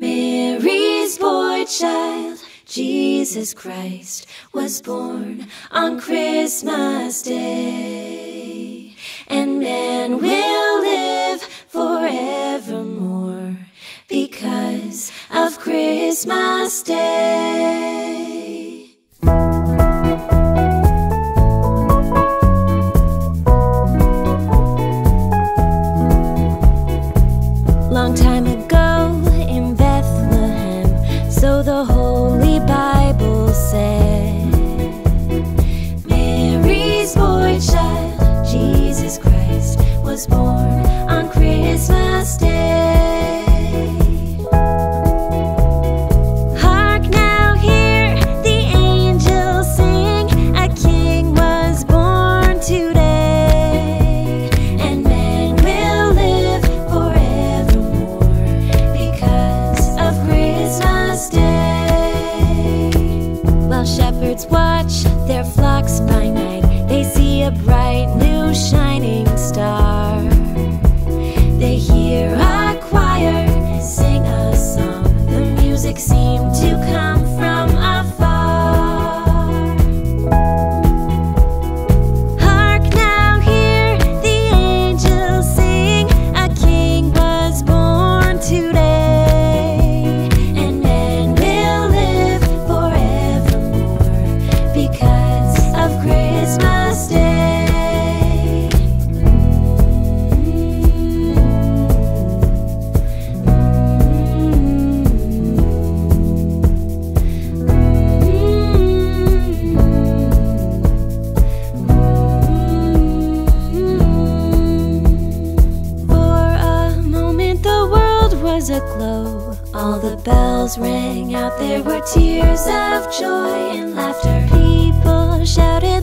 Mary's boy child, Jesus Christ, was born on Christmas Day. And man will live forevermore because of Christmas Day. on Christmas Day. stars aglow. All the bells rang out, there were tears of joy and laughter. People shouted.